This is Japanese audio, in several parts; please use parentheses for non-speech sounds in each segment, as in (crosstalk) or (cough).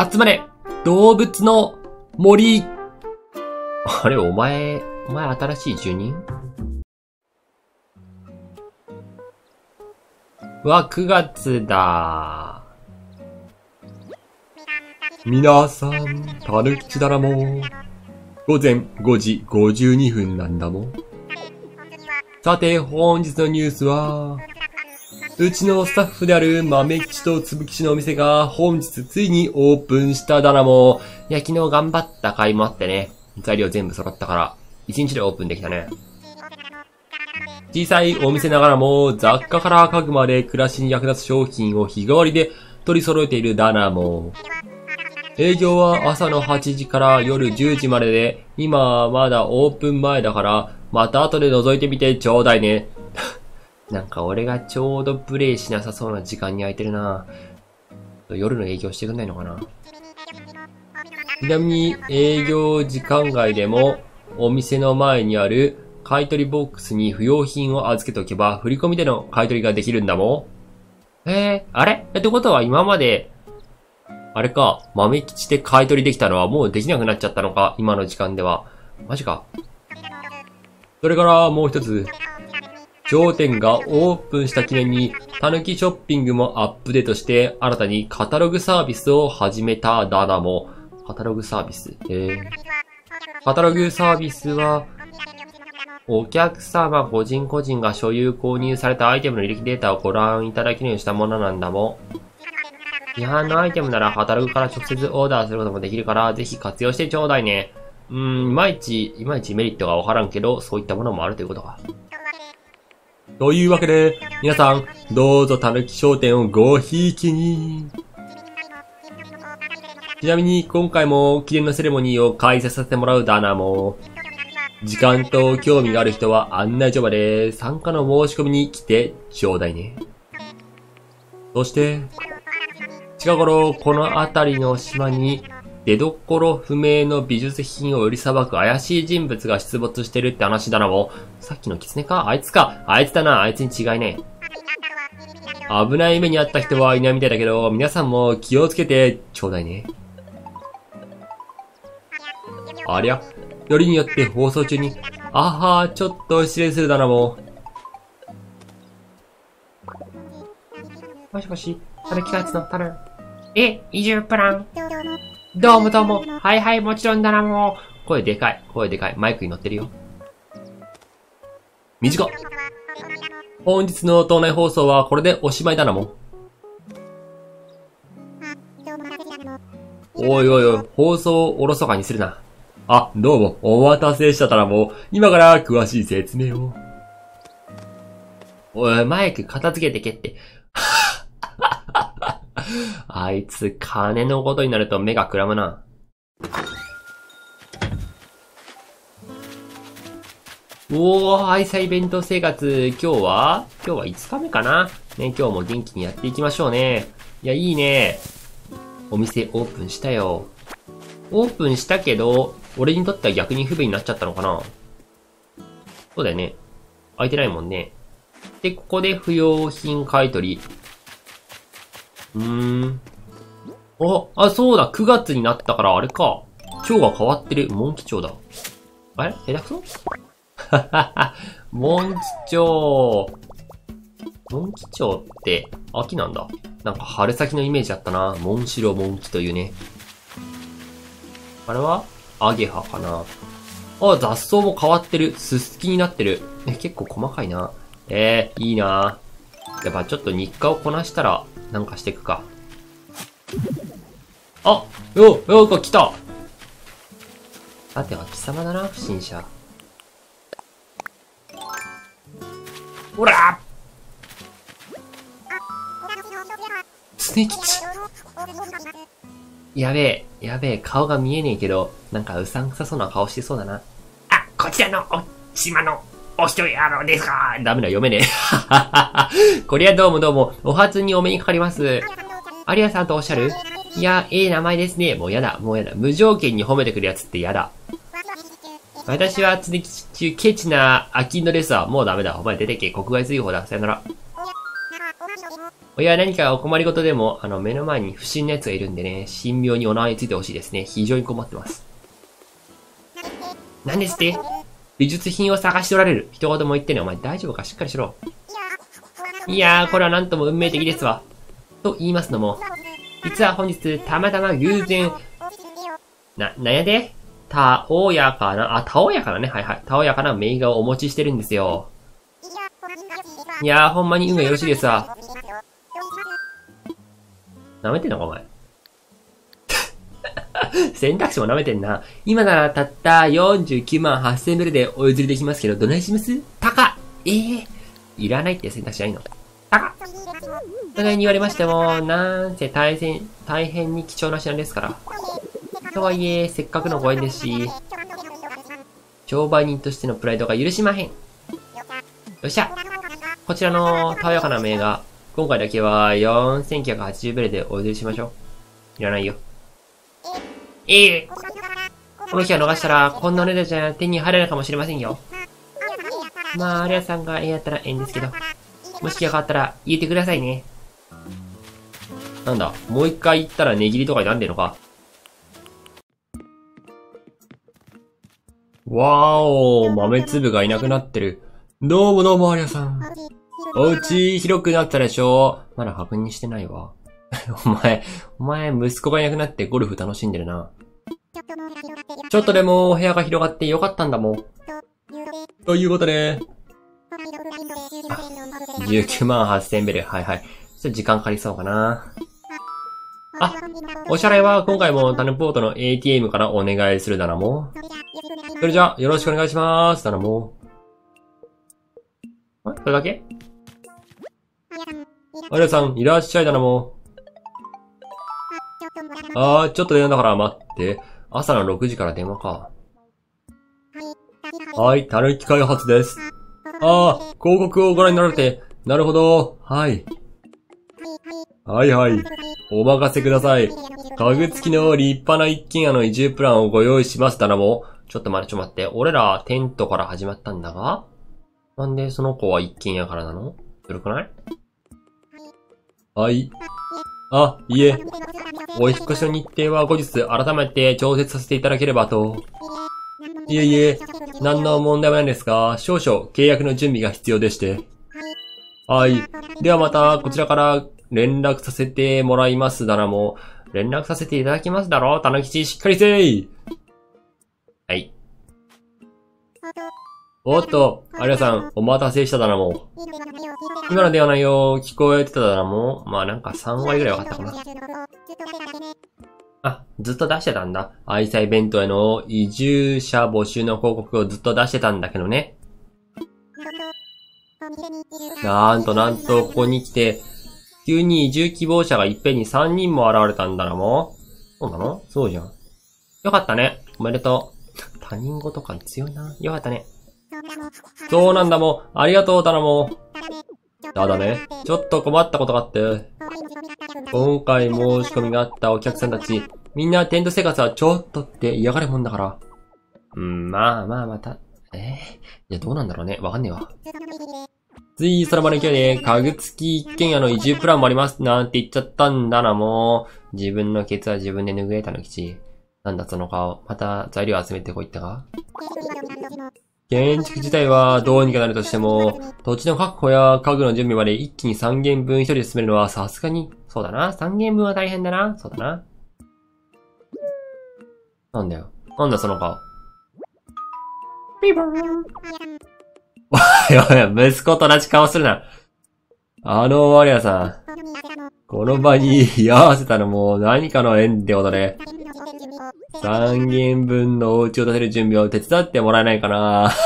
集まれ動物の森あれ、お前、お前新しい住人？わ、9月だ。皆さん、たぬきちだらも。午前5時52分なんだもん。さて、本日のニュースは、うちのスタッフである豆吉とつぶ吉のお店が本日ついにオープンしただらも。いや、昨日頑張った回もあってね。材料全部揃ったから、1日でオープンできたね。小さいお店ながらも、雑貨から家具まで暮らしに役立つ商品を日替わりで取り揃えているダナも。営業は朝の8時から夜10時までで、今はまだオープン前だから、また後で覗いてみてちょうだいね。なんか俺がちょうどプレイしなさそうな時間に空いてるな夜の営業してくんないのかなちなみに営業時間外でもお店の前にある買取ボックスに不要品を預けておけば振り込みでの買い取りができるんだもん。えー、あれ？ってことは今まで、あれか、豆吉で買取できたのはもうできなくなっちゃったのか？今の時間では。マジか。それからもう一つ、商店がオープンした記念に、たぬきショッピングもアップデートして、新たにカタログサービスを始めただなも、カタログサービス？えー、カタログサービスは、お客様個人個人が所有購入されたアイテムの履歴データをご覧いただけるようにしたものなんだもん。違反のアイテムならカタログから直接オーダーすることもできるから、ぜひ活用してちょうだいね。うーん、いまいち、いまいちメリットがわからんけど、そういったものもあるということか。というわけで、皆さん、どうぞたぬき商店をごひいきに。ちなみに、今回も記念のセレモニーを開催させてもらうダナも、時間と興味がある人は案内所まで参加の申し込みに来てちょうだいね。そして、近頃この辺りの島に出所不明の美術品を売りさばく怪しい人物が出没してるって話だなも。さっきの狐か？あいつか？あいつだなあいつに違いねえ。危ない目にあった人はいないみたいだけど、皆さんも気をつけてちょうだいね。ありゃ、よりによって放送中に、あは、ちょっと失礼するだなも。もしもし、たぬきカツのたる。え、移住プラン。どうもどうも。はいはい、もちろんだな、もう。声でかい。声でかい。マイクに乗ってるよ。短っ。本日の島内放送はこれでおしまいだなもん。おいおいおい、放送をおろそかにするな。あ、どうも、お待たせしたからもう、今から詳しい説明を。おい、マイク片付けてけって。あいつ、金のことになると目がくらむな。おー、愛妻弁当生活、今日は今日は5日目かなね、今日も元気にやっていきましょうね。いや、いいね。お店オープンしたよ。オープンしたけど、俺にとっては逆に不便になっちゃったのかなそうだよね。空いてないもんね。で、ここで不要品買い取り。うーん。あ、あ、そうだ、9月になったからあれか。今日が変わってる。モンキチョウだ。あれ？下手くそ？ははは、モンキチョウ。モンキチョウって秋なんだ。なんか春先のイメージあったな。モンシロモンキというね。あれは？アゲハかな。あ、雑草も変わってる。ススキになってる。え、結構細かいな。えー、いいな。やっぱちょっと日課をこなしたら、なんかしていくか。あよ、ようか来たさては貴様だな、不審者。ほらスネ吉やべえ、やべえ、顔が見えねえけど、なんかうさんくさそうな顔してそうだな。あ、こちらのお、島のお一人あのですか？ダメだ、読めねえ。(laughs) こりゃどうもどうも、お初にお目にかかります。アリアさんとおっしゃる？いや、ええ名前ですね。もうやだ、もうやだ。無条件に褒めてくるやつってやだ。私は常中ケチなアキンドですわ。もうダメだ。お前出てけ。国外追放だ。さよなら。親何かお困りごとでも、あの、目の前に不審な奴がいるんでね、神妙にお縄についてほしいですね。非常に困ってます。何ですって？美術品を探しておられる。一言も言ってね、お前大丈夫か？しっかりしろ。いやー、これはなんとも運命的ですわ。と言いますのも、実は本日、たまたま偶然、な、なやで？たおやかな、あ、たおやかなね。はいはい。たおやかな名画をお持ちしてるんですよ。いやー、ほんまに運がよろしいですわ。舐めてんのか、お前。(laughs) 選択肢も舐めてんな。今ならたった49万8000ベルでお譲りできますけど、どないします？高ええー、いらないって選択肢ないの？高お互いに言われましても、なんせ大変、大変に貴重な品ですから。とはいえ、せっかくのご縁ですし、商売人としてのプライドが許しまへん。よっしゃ。こちらの爽やかな名画、今回だけは4980ベルでお譲りしましょう。いらないよ。ええこの日は逃したら、こんなお値段じゃ手に入らないかもしれませんよ。まあ、アリアさんがええやったらええんですけど、もし気が変わったら言ってくださいね。なんだ、もう一回言ったら値切りとかになんでんのか。わーおー、豆粒がいなくなってる。どうもどうも、アリアさん。お家広くなったでしょまだ確認してないわ。(laughs) お前、お前、息子がいなくなってゴルフ楽しんでるな。ちょっとでも部屋が広がってよかったんだもん。ということで、19万8000ベル。はいはい。ちょっと時間かかりそうかな。あ、お支払いは今回もタヌポートの ATM からお願いするだなも。それじゃあ、よろしくお願いします。だなも。あそれだけ？ありゃさん、いらっしゃいだなも。あー、ちょっと電話だから待って。朝の6時から電話か。はい、たぬき開発です。ああ、広告をご覧になられて、なるほど、はい。はいはい。お任せください。家具付きの立派な一軒家の移住プランをご用意しましたらも、ちょっと待って、ちょっと待って。俺らテントから始まったんだが？なんでその子は一軒家からなの？ずるくない？はい。あ、いえ。お引越しの日程は後日改めて調節させていただければと。いえいえ、何の問題もないんですが、少々契約の準備が必要でして。はい。ではまた、こちらから連絡させてもらいますだらも。連絡させていただきますだろたぬきちしっかりせい。おっと、有吉さん、お待たせしただなもう。今の電話内容聞こえてただなもう。まあなんか3割ぐらい分かったかな。あ、ずっと出してたんだ。愛妻弁当への移住者募集の広告をずっと出してたんだけどね。なんとなんと、ここに来て、急に移住希望者がいっぺんに3人も現れたんだなもうそうなの？そうじゃん。よかったね。おめでとう。(laughs) 他人事感強いな。よかったね。そうなんだもん。ありがとう、タナも。ただね、ちょっと困ったことがあって。今回申し込みがあったお客さんたち、みんなテント生活はちょっとって嫌がるもんだから。うん、まあまあまた、ええー、いやどうなんだろうね。わかんねえわ。ついその場の勢いで、家具付き一軒家の移住プランもありますなんて言っちゃったんだな、もう。自分のケツは自分で拭えたのきち。なんだその顔。また材料集めてこいったか？建築自体はどうにかなるとしても、土地の確保や家具の準備まで一気に3軒分一人で進めるのはさすがに、そうだな。3軒分は大変だな。そうだな。なんだよ。なんだその顔。ピボーン。(laughs) おいおい、息子と同じ顔するな。あの、ワリアさん。この場に居合わせたのも何かの縁ってことで、3軒分のお家を建てる準備を手伝ってもらえないかな (laughs)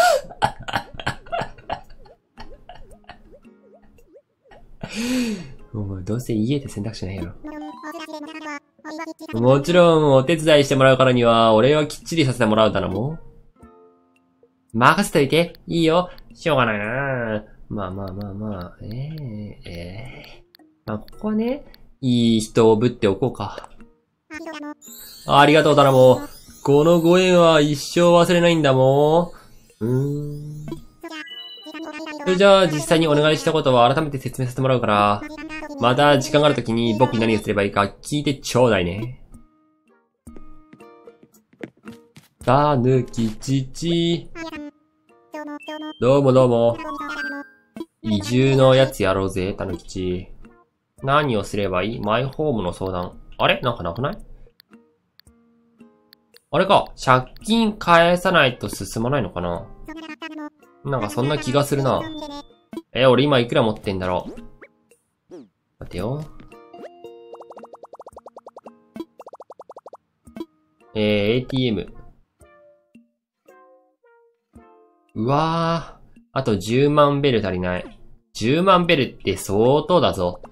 お前どうせ家で選択肢ないやろ。もちろん、お手伝いしてもらうからには、お礼はきっちりさせてもらうだろも任せといて。いいよ。しょうがないなまあまあまあまあ、ええー、ええー、まあ、ここはね、いい人をぶっておこうか。ありがとう、タラモ。このご縁は一生忘れないんだもん。うーん。それじゃあ、実際にお願いしたことは改めて説明させてもらうから。また時間があるときに僕に何をすればいいか聞いてちょうだいね。たぬきちち。どうもどうも。移住のやつやろうぜ、たぬきち。何をすればいい？マイホームの相談。あれ？なんかなくない？あれか、借金返さないと進まないのかな？なんかそんな気がするな。え、俺今いくら持ってんだろう？待てよ。えー、ATM。うわー。あと10万ベル足りない。10万ベルって相当だぞ。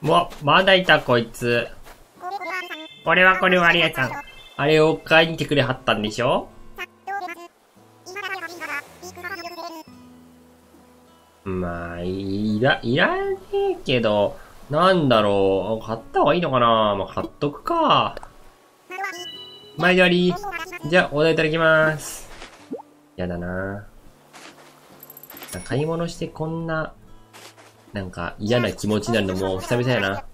も、まだいたこいつ。これはこれはありやさん。あれを買いに来てくれはったんでしょ？まあ、いら、いらねえけど、なんだろう、買った方がいいのかな？まあ、買っとくか。前り割り。じゃあ、お題いただきます。やだな買い物してこんな、なんか嫌な気持ちになるのも久々やな。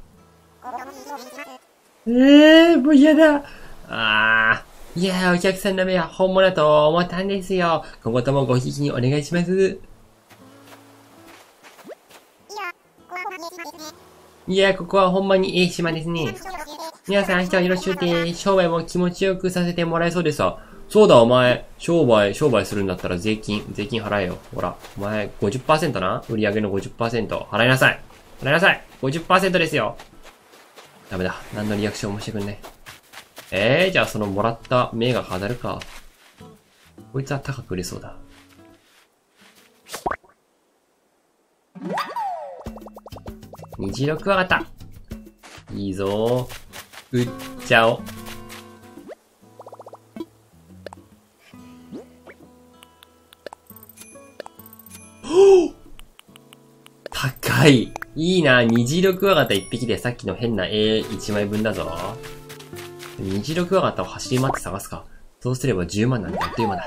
ええー、もう嫌だ。ああ。いやお客さんの目は本物だと思ったんですよ。今後ともごひいきにお願いします。いや、ここはほんまにええ島ですね。皆さん明日はよろしくて、商売も気持ちよくさせてもらえそうですわ。そうだ、お前、商売、商売するんだったら税金、税金払えよ。ほら、お前50%な？売上の50%払いなさい。払いなさい。50%ですよ。ダメだ。何のリアクションもしてくんね。ええー、じゃあそのもらった目が飾るか。こいつは高く売れそうだ。虹色クワガタ。いいぞー売っちゃお。高い。いいな。虹色クワガタ一匹でさっきの変な絵一枚分だぞ。虹色クワガタを走り回って探すか。そうすれば10万なんてあっという間だ。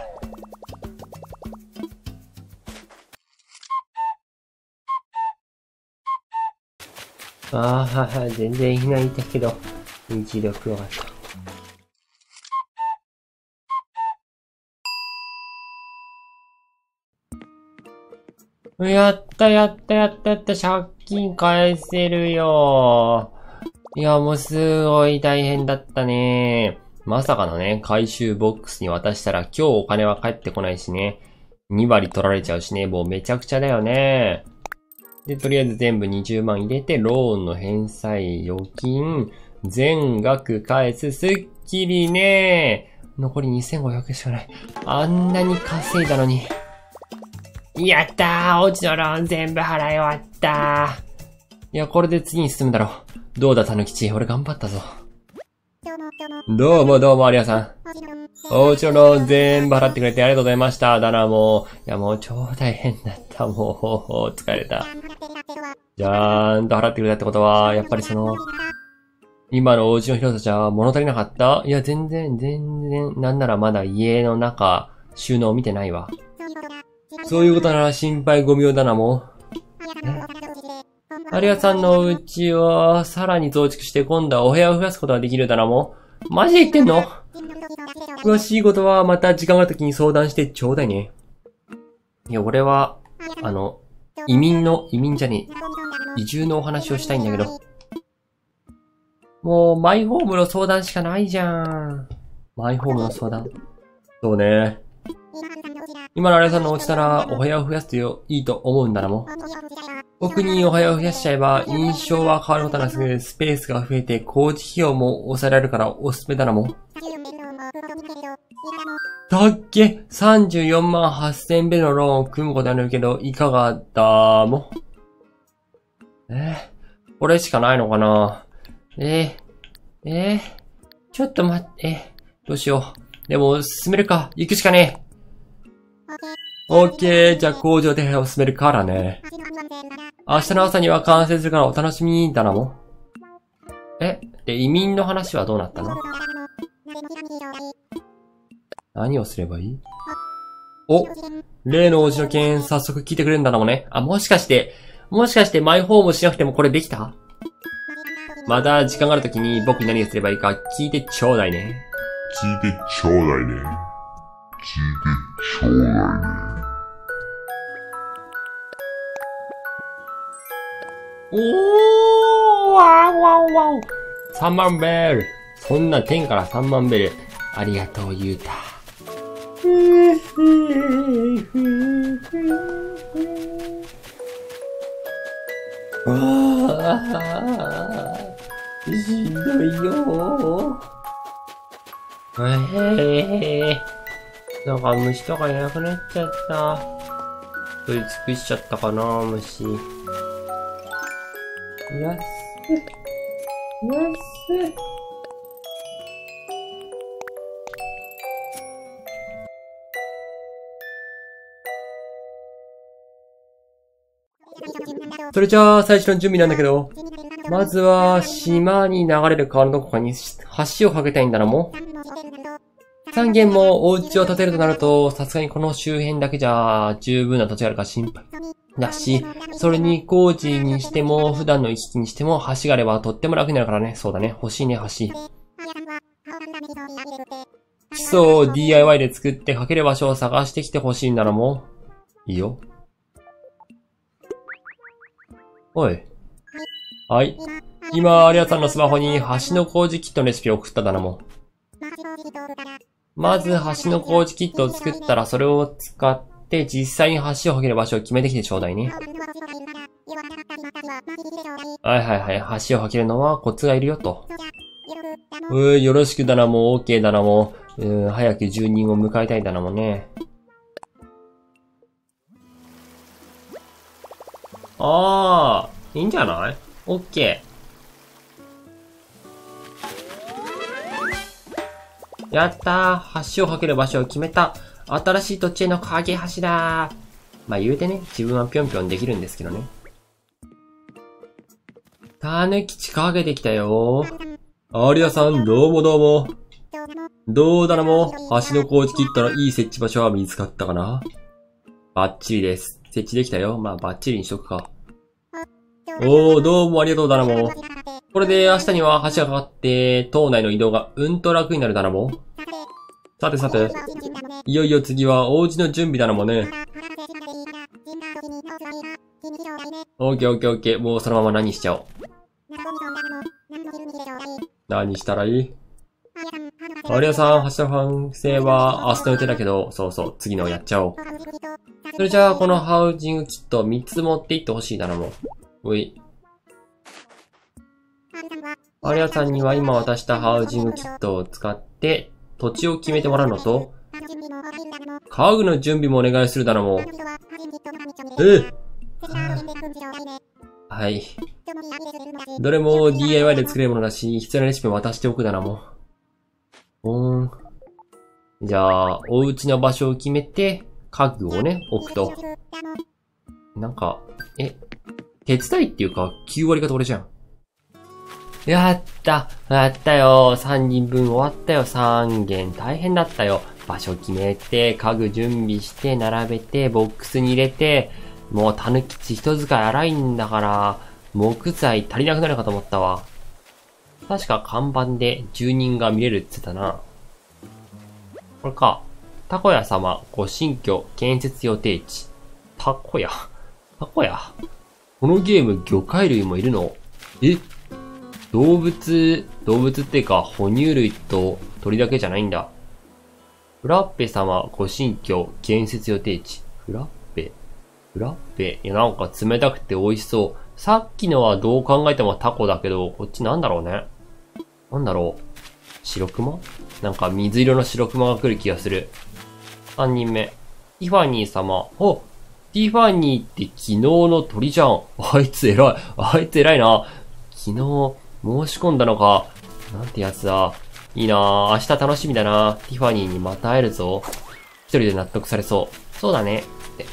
ああ、全然いないんだけど、虹色クワガタ。やったやったやったやった、借金返せるよ。いや、もうすごい大変だったね。まさかのね、回収ボックスに渡したら今日お金は返ってこないしね。2割取られちゃうしね、もうめちゃくちゃだよね。で、とりあえず全部20万入れて、ローンの返済、預金、全額返す、すっきりね。残り2500円しかない。あんなに稼いだのに。やったーおうちのローン全部払い終わったーいや、これで次に進むだろう。どうだ、たぬきち。俺頑張ったぞ。どうもどうも、ありやさん。おうちのローン全部払ってくれてありがとうございました。だな、もう。いや、もう超大変だった。もう、疲れた。じゃーんと払ってくれたってことは、やっぱりその、今のお家の広さじゃ物足りなかった？いや、全然、全然、なんならまだ家の中、収納見てないわ。そういうことなら心配ご無用だな、もう。アリアさんのうちは、さらに増築して今度はお部屋を増やすことができるだな、もう。マジで言ってんの？詳しいことはまた時間があるときに相談してちょうだいね。いや、俺は、あの、移民の、移民じゃねえ。移住のお話をしたいんだけど。もう、マイホームの相談しかないじゃん。マイホームの相談。そうね。今のあれさんのお家ならお部屋を増やすといいと思うんだなもん。奥にお部屋を増やしちゃえば印象は変わることなくスペースが増えて工事費用も抑えられるからおすすめだなも。だっけ ?34 万8000ベルのローンを組むことになるけど、いかがだも？えー、これしかないのかな？えー、えー、ちょっと待って、どうしよう。でも、進めるか。行くしかねえ。オッケー、じゃあ工場でを進めるからね。明日の朝には完成するからお楽しみだなもえ、で、移民の話はどうなったの？何をすればいい？お例のおじの件、早速聞いてくれるんだなもね。あ、もしかして、もしかしてマイホームしなくてもこれできた？また時間があるときに僕に何をすればいいか聞いてちょうだいね。聞いてちょうだいね。聞いてちょうだいね。おーわーわーわー !3 万ベル。そんな天から3万ベル。ありがとう、ゆうた。わーしん。どいよー。えー、なんか虫とかいなくなっちゃった。取り尽くしちゃったかな、虫。よし。よし。それじゃあ、最初の準備なんだけど、まずは、島に流れる川のどこかに橋を架けたいんだな、もう。3軒もお家を建てるとなると、さすがにこの周辺だけじゃ十分な土地があるか心配だし、それに工事にしても普段の意識にしても橋があればとっても楽になるからね。そうだね。欲しいね、橋。基礎を DIY で作ってかける場所を探してきて欲しいんだらもう、いいよ。おい。はい。今、アリアさんのスマホに橋の工事キットのレシピを送っただなもう。まず橋の工事キットを作ったらそれを使って実際に橋を架ける場所を決めてきてちょうだいね。はいはいはい。橋を架けるのはコツがいるよと。うー、よろしくだなもう、OK だなも。うー、早く住人を迎えたいだなもね。あー、いいんじゃない ?OK。やったー橋を架ける場所を決めた新しい土地への架け橋だーまあ言うてね、自分はぴょんぴょんできるんですけどね。たぬきちかけてきたよー。アリアさん、どうもどうも。どうだなも、橋の工事切ったらいい設置場所は見つかったかなバッチリです。設置できたよ。まあバッチリにしとくか。おー、どうもありがとうだなも。これで明日には橋がかかって、島内の移動がうんと楽になるだなも。さてさて、いよいよ次はお家の準備だなもね。オッケーオッケーオッケー。もうそのまま何しちゃおう。何したらいい？アリアさん、橋の完成は明日の予定だけど、そうそう、次のをやっちゃおう。それじゃあ、このハウジングキット3つ持っていってほしいだなも。おい。アリアさんには今渡したハウジングキットを使って、土地を決めてもらうのと、家具の準備もお願いするだなも。えはい。どれも DIY で作れるものだし、必要なレシピも渡しておくだなもん。おーん。じゃあ、お家の場所を決めて、家具をね、置くと。なんか、え、手伝いっていうか、9割方俺じゃん。やったやったよ !3 人分終わったよ !3 件大変だったよ場所決めて、家具準備して、並べて、ボックスに入れて、もうたぬきち人使い荒いんだから、木材足りなくなるかと思ったわ。確か看板で住人が見れるって言ってたな。これか。タコヤ様、ご新居、建設予定地。タコヤタコヤこのゲーム魚介類もいるの？え？動物、動物っていうか哺乳類と鳥だけじゃないんだ。フラッペ様、ご新居、建設予定地。フラッペ？フラッペ？いや、なんか冷たくて美味しそう。さっきのはどう考えてもタコだけど、こっちなんだろうね。なんだろう。白熊？なんか水色の白熊が来る気がする。三人目。ティファニー様。おティファニーって昨日の鳥じゃん。あいつ偉い。あいつ偉いな。昨日申し込んだのか。なんてやつだ。いいなぁ明日楽しみだな。ティファニーにまた会えるぞ。一人で納得されそう。そうだね。って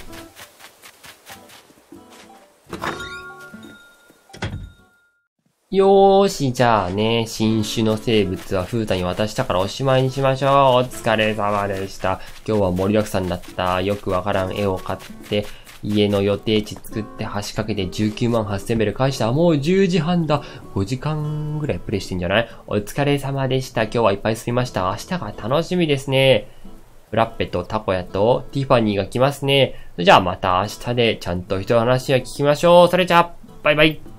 よーし、じゃあね、新種の生物は風太に渡したからおしまいにしましょう。お疲れ様でした。今日は盛りだくさんだった。よくわからん絵を買って、家の予定地作って橋かけて19万8000ベル返した。もう10時半だ。5時間ぐらいプレイしてんじゃない？お疲れ様でした。今日はいっぱい済みました。明日が楽しみですね。フラッペとタコヤとティファニーが来ますね。じゃあまた明日でちゃんと人の話を聞きましょう。それじゃあ、バイバイ。